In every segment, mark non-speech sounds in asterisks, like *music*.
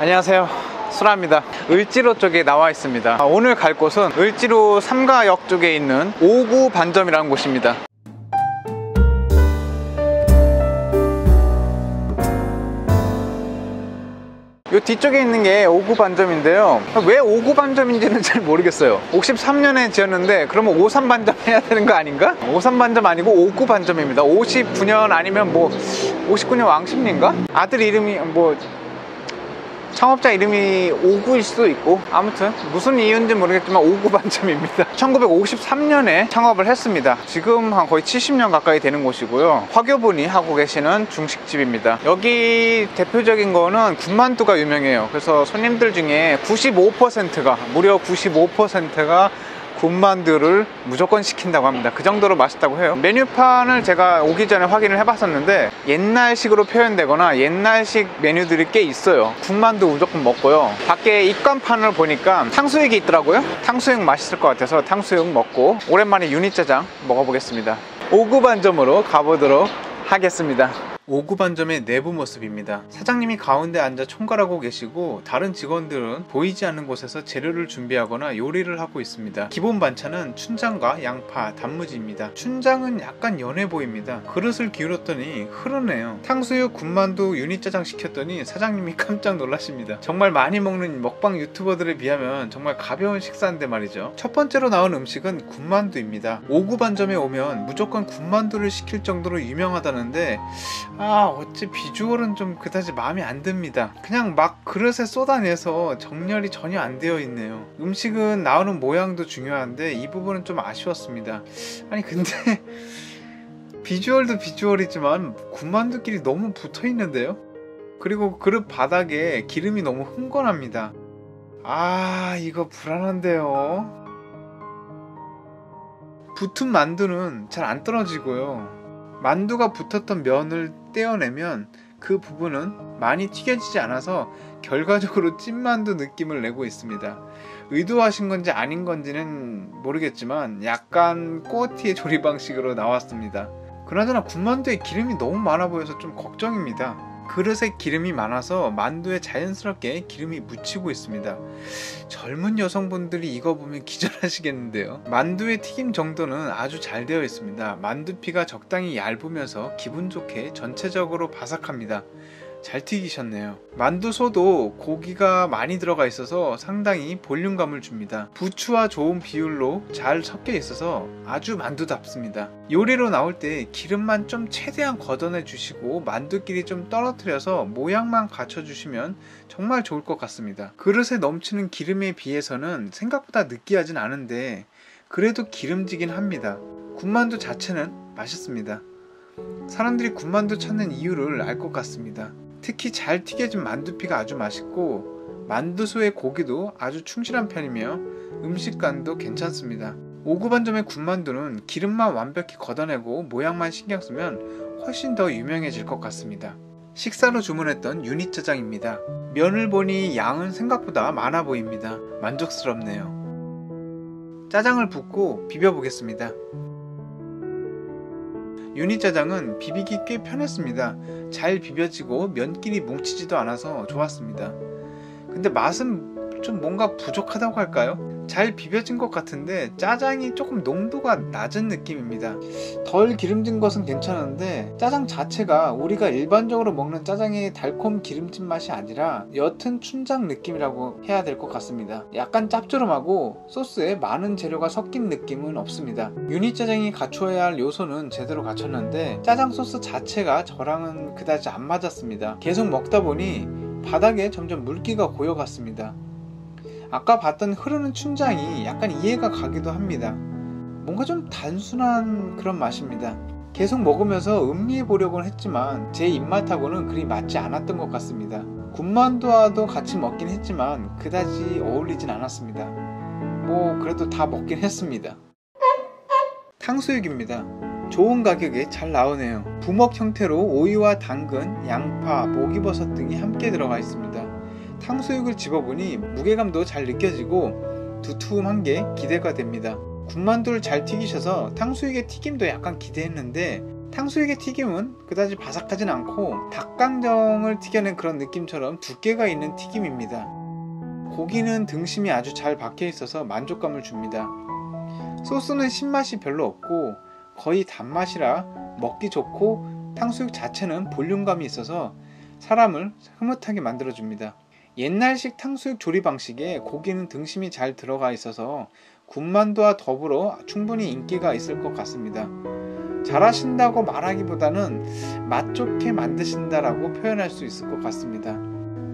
안녕하세요. 수라입니다. 을지로 쪽에 나와 있습니다. 아, 오늘 갈 곳은 을지로 삼가역 쪽에 있는 오구 반점이라는 곳입니다. 이 뒤쪽에 있는 게 오구 반점인데요. 왜 오구 반점인지는 잘 모르겠어요. 53년에 지었는데 그러면 53 반점 해야 되는 거 아닌가? 53 반점 아니고 오구 반점입니다. 59년 아니면 뭐 59년 왕십리인가? 아들 이름이 뭐 창업자 이름이 오구일 수도 있고 아무튼 무슨 이유인지 모르겠지만 오구 *laughs* 반점입니다. 1953년에 창업을 했습니다. 지금 한 거의 70년 가까이 되는 곳이고요. 화교분이 하고 계시는 중식집입니다. 여기 대표적인 거는 군만두가 유명해요. 그래서 손님들 중에 95%가 무려 95%가 군만두를 무조건 시킨다고 합니다. 그 정도로 맛있다고 해요. 메뉴판을 제가 오기 전에 확인을 해봤었는데 옛날식으로 표현되거나 옛날식 메뉴들이 꽤 있어요. 군만두 무조건 먹고요. 밖에 입간판을 보니까 탕수육이 있더라고요. 탕수육 맛있을 것 같아서 탕수육 먹고 오랜만에 유니짜장 먹어보겠습니다. 오구반점으로 가보도록 하겠습니다 오구반점의 내부 모습입니다. 사장님이 가운데 앉아 총괄하고 계시고 다른 직원들은 보이지 않는 곳에서 재료를 준비하거나 요리를 하고 있습니다. 기본 반찬은 춘장과 양파, 단무지입니다. 춘장은 약간 연해 보입니다. 그릇을 기울였더니 흐르네요. 탕수육, 군만두, 유니짜장 시켰더니 사장님이 *laughs* 깜짝 놀라십니다. 정말 많이 먹는 먹방 유튜버들에 비하면 정말 가벼운 식사인데 말이죠. 첫 번째로 나온 음식은 군만두입니다. 오구반점에 오면 무조건 군만두를 시킬 정도로 유명하다는데 아 어찌 비주얼은 좀 그다지 마음에 안 듭니다. 그냥 막 그릇에 쏟아내서 정렬이 전혀 안 되어 있네요. 음식은 나오는 모양도 중요한데 이 부분은 좀 아쉬웠습니다. 아니 근데 *laughs* 비주얼도 비주얼이지만 군만두끼리 너무 붙어 있는데요? 그리고 그릇 바닥에 기름이 너무 흥건합니다. 아 이거 불안한데요? 붙은 만두는 잘 안 떨어지고요. 만두가 붙었던 면을 떼어내면 그 부분은 많이 튀겨지지 않아서 결과적으로 찐만두 느낌을 내고 있습니다. 의도하신 건지 아닌 건지는 모르겠지만 약간 꼬티의 조리 방식으로 나왔습니다. 그나저나 군만두에 기름이 너무 많아 보여서 좀 걱정입니다. 그릇에 기름이 많아서 만두에 자연스럽게 기름이 묻히고 있습니다. 젊은 여성분들이 이거 보면 *laughs* 기절하시겠는데요. 만두의 튀김 정도는 아주 잘 되어 있습니다. 만두피가 적당히 얇으면서 기분 좋게 전체적으로 바삭합니다. 잘 튀기셨네요. 만두소도 고기가 많이 들어가 있어서 상당히 볼륨감을 줍니다. 부추와 좋은 비율로 잘 섞여 있어서 아주 만두답습니다. 요리로 나올 때 기름만 좀 최대한 걷어내 주시고 만두끼리 좀 떨어뜨려서 모양만 갖춰 주시면 정말 좋을 것 같습니다. 그릇에 넘치는 기름에 비해서는 생각보다 느끼하진 않은데 그래도 기름지긴 합니다. 군만두 자체는 맛있습니다. 사람들이 군만두 찾는 이유를 알 것 같습니다. 특히 잘 튀겨진 만두피가 아주 맛있고 만두소의 고기도 아주 충실한 편이며 음식감도 괜찮습니다. 오구반점의 군만두는 기름만 완벽히 걷어내고 모양만 신경 쓰면 훨씬 더 유명해질 것 같습니다. 식사로 주문했던 유니짜장입니다. 면을 보니 양은 생각보다 많아 보입니다. 만족스럽네요. 짜장을 붓고 비벼보겠습니다. 유니짜장은 비비기 꽤 편했습니다. 잘 비벼지고 면끼리 뭉치지도 않아서 좋았습니다. 근데 맛은 좀 뭔가 부족하다고 할까요? 잘 비벼진 것 같은데 짜장이 조금 농도가 낮은 느낌입니다. 덜 기름진 것은 괜찮은데 짜장 자체가 우리가 일반적으로 먹는 짜장의 달콤 기름진 맛이 아니라 옅은 춘장 느낌이라고 해야 될 것 같습니다. 약간 짭조름하고 소스에 많은 재료가 섞인 느낌은 없습니다. 유니 짜장이 갖추어야 할 요소는 제대로 갖췄는데 짜장 소스 자체가 저랑은 그다지 안 맞았습니다. 계속 먹다 보니 바닥에 점점 물기가 고여갔습니다. 아까 봤던 흐르는 춘장이 약간 이해가 가기도 합니다. 뭔가 좀 단순한 그런 맛입니다. 계속 먹으면서 음미해 보려고는 했지만 제 입맛하고는 그리 맞지 않았던 것 같습니다. 군만두와도 같이 먹긴 했지만 그다지 어울리진 않았습니다. 뭐 그래도 다 먹긴 했습니다. 탕수육입니다. 좋은 가격에 잘 나오네요. 부먹 형태로 오이와 당근, 양파, 목이버섯 등이 함께 들어가 있습니다. 탕수육을 집어보니 무게감도 잘 느껴지고 두툼한 게 기대가 됩니다. 군만두를 잘 튀기셔서 탕수육의 튀김도 약간 기대했는데 탕수육의 튀김은 그다지 바삭하진 않고 닭강정을 튀겨낸 그런 느낌처럼 두께가 있는 튀김입니다. 고기는 등심이 아주 잘 박혀 있어서 만족감을 줍니다. 소스는 신맛이 별로 없고 거의 단맛이라 먹기 좋고 탕수육 자체는 볼륨감이 있어서 사람을 흐뭇하게 만들어줍니다. 옛날식 탕수육 조리 방식에 고기는 등심이 잘 들어가 있어서 군만두와 더불어 충분히 인기가 있을 것 같습니다. 잘하신다고 말하기보다는 맛 좋게 만드신다라고 표현할 수 있을 것 같습니다.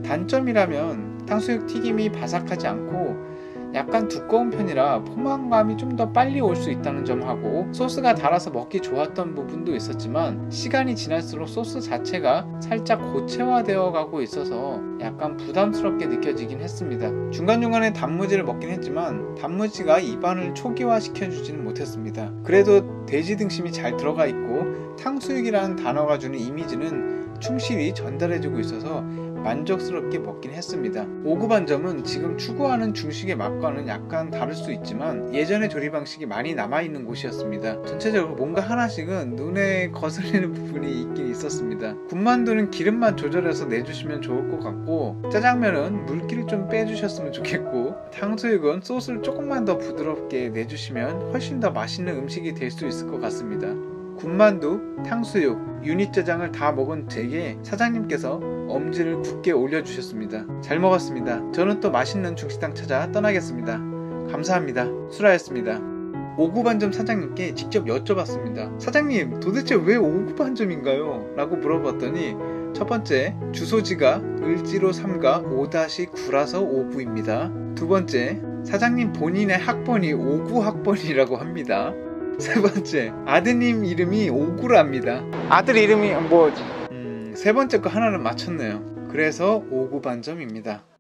단점이라면 탕수육 튀김이 바삭하지 않고 약간 두꺼운 편이라 포만감이 좀 더 빨리 올 수 있다는 점하고 소스가 달아서 먹기 좋았던 부분도 있었지만 시간이 지날수록 소스 자체가 살짝 고체화되어 가고 있어서 약간 부담스럽게 느껴지긴 했습니다. 중간중간에 단무지를 먹긴 했지만 단무지가 입안을 초기화 시켜 주지는 못했습니다. 그래도 돼지 등심이 잘 들어가 있고 탕수육이라는 단어가 주는 이미지는 충실히 전달해주고 있어서 만족스럽게 먹긴 했습니다. 오구반점은 지금 추구하는 중식의 맛과는 약간 다를 수 있지만 예전의 조리 방식이 많이 남아있는 곳이었습니다. 전체적으로 뭔가 하나씩은 눈에 거슬리는 *laughs* 부분이 있긴 있었습니다. 군만두는 기름만 조절해서 내주시면 좋을 것 같고 짜장면은 물기를 좀 빼주셨으면 좋겠고 탕수육은 소스를 조금만 더 부드럽게 내주시면 훨씬 더 맛있는 음식이 될 수 있을 것 같습니다. 군만두, 탕수육, 유니짜장을 다 먹은 제게 사장님께서 엄지를 굳게 올려주셨습니다. 잘 먹었습니다. 저는 또 맛있는 중식당 찾아 떠나겠습니다. 감사합니다. 수라였습니다. 오구반점 사장님께 직접 여쭤봤습니다. 사장님, 도대체 왜 오구반점인가요? 라고 물어봤더니 첫 번째, 주소지가 을지로 3가 5-9라서 오구입니다. 두 번째, 사장님 본인의 학번이 오구 학번이라고 합니다. 세 번째, 아드님 이름이 오구랍니다. 아들 이름이 뭐, 음, 세 번째 거 하나는 맞췄네요. 그래서 오구 반점입니다.